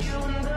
you